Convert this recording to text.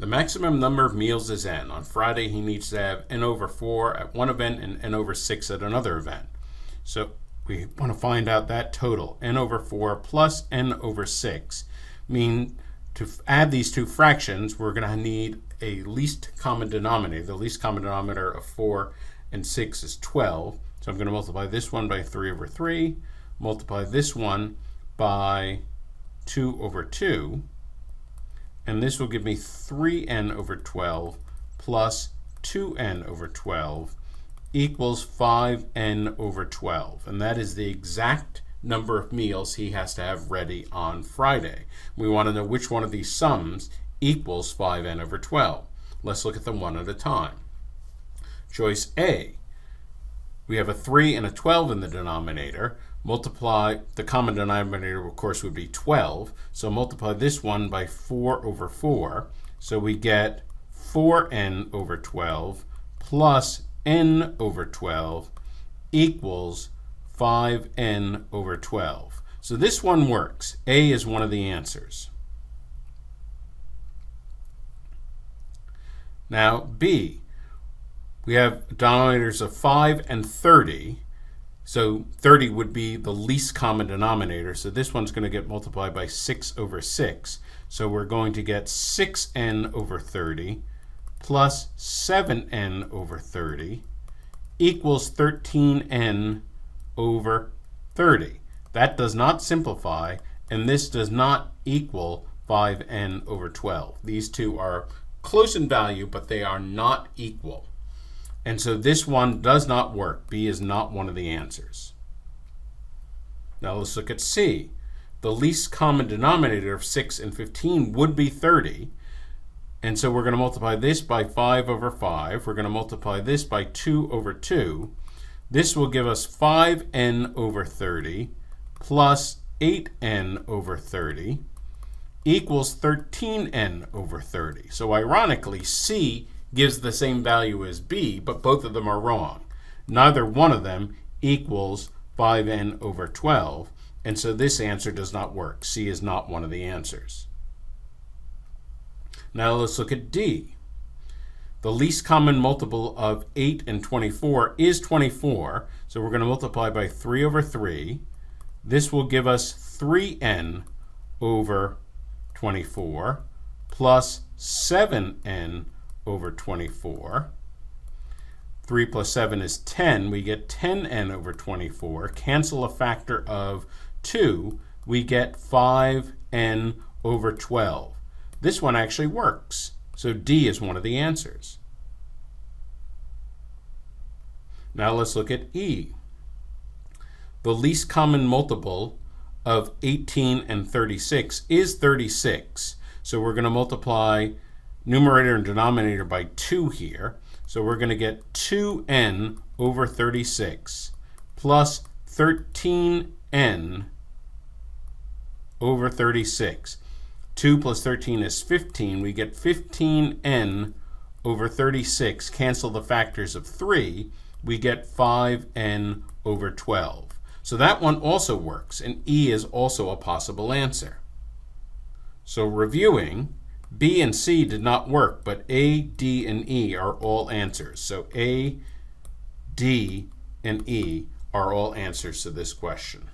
The maximum number of meals is n. On Friday, he needs to have n over 4 at one event and n over 6 at another event. So we want to find out that total, n over 4 plus n over 6, mean to add these two fractions, we're going to need a least common denominator. The least common denominator of 4 and 6 is 12. So I'm going to multiply this one by 3 over 3, multiply this one by 2 over 2, and this will give me 3n over 12 plus 2n over 12 equals 5n over 12. And that is the exact number of meals he has to have ready on Friday. We want to know which one of these sums equals 5n over 12. Let's look at them one at a time. Choice A. We have a 3 and a 12 in the denominator. Multiply, the common denominator, of course, would be 12. So multiply this one by 4 over 4. So we get 4n over 12 plus n over 12 equals 5n over 12. So this one works. A is one of the answers. Now B, we have denominators of 5 and 30. So 30 would be the least common denominator. So this one's going to get multiplied by 6 over 6. So we're going to get 6n over 30 plus 7n over 30 equals 13n over 30. That does not simplify, and this does not equal 5n over 12. These two are close in value, but they are not equal. And so this one does not work. B is not one of the answers. Now let's look at C. The least common denominator of 6 and 15 would be 30. And so we're going to multiply this by 5 over 5. We're going to multiply this by 2 over 2. This will give us 5n over 30 plus 8n over 30 equals 13n over 30. So ironically, C gives the same value as B, but both of them are wrong. Neither one of them equals 5n over 12, and so this answer does not work. C is not one of the answers. Now let's look at D. The least common multiple of 8 and 24 is 24, so we're going to multiply by 3 over 3. This will give us 3n over 24 plus 7n over 24. 3 plus 7 is 10. We get 10n over 24. Cancel a factor of 2. We get 5n over 12. This one actually works. So D is one of the answers. Now let's look at E. The least common multiple of 18 and 36 is 36. So we're going to multiply numerator and denominator by 2 here. So we're going to get 2n over 36 plus 13n over 36. 2 plus 13 is 15. We get 15n over 36. Cancel the factors of 3. We get 5n over 12. So that one also works, and E is also a possible answer. So reviewing, B and C did not work, but A, D, and E are all answers. So A, D, and E are all answers to this question.